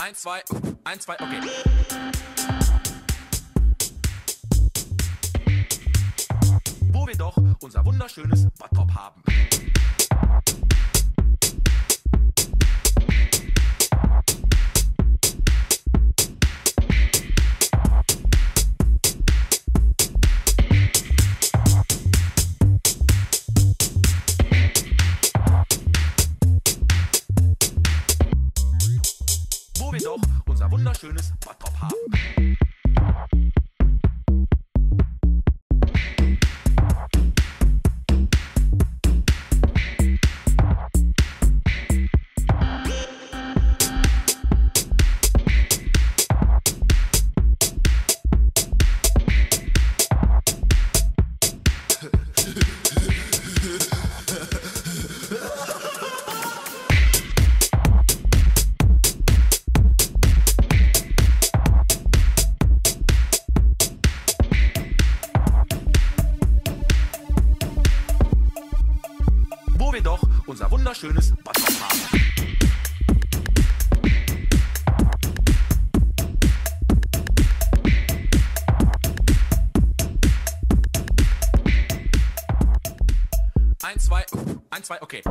Eins, zwei, eins, zwei, okay. Wo wir doch unser wunderschönes Bottrop haben. Wo wir doch unser wunderschönes Bottrop haben. Wir doch unser wunderschönes haben. Eins, zwei, eins, zwei, okay.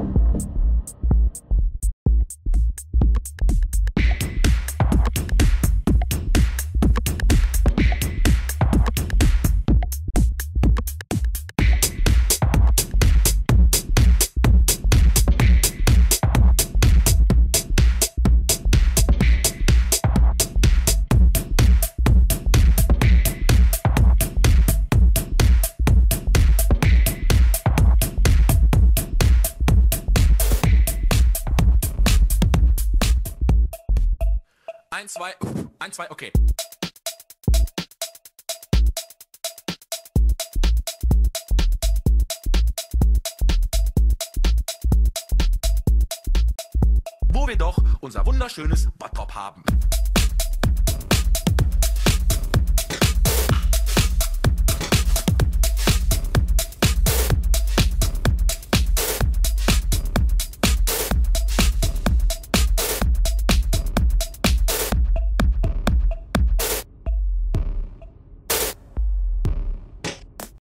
Eins, zwei, eins, zwei, okay. Wo wir doch unser wunderschönes Bottrop haben.